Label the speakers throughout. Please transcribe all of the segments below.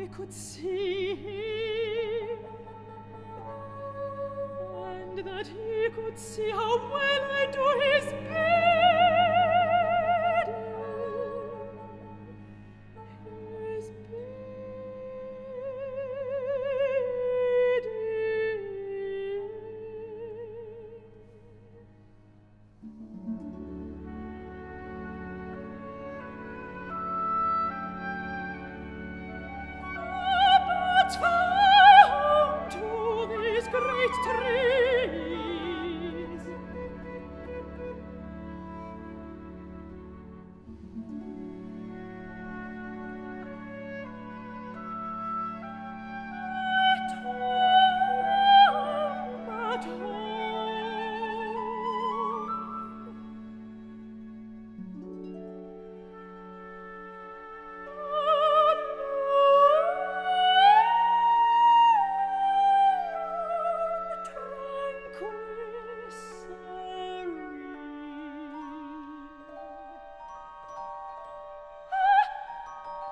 Speaker 1: I could see him and that he could see how well I do his best.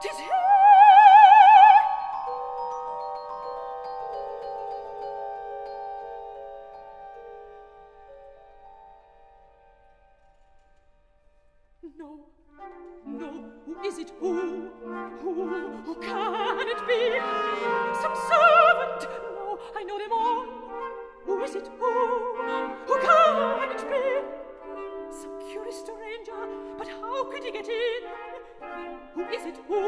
Speaker 1: 'Tis he! No, no, who is it? Who, who, who can it be? Some servant? No, I know them all. Who is it? Who, who can it be? Some curious stranger, but how could he get in? Who is it? Who?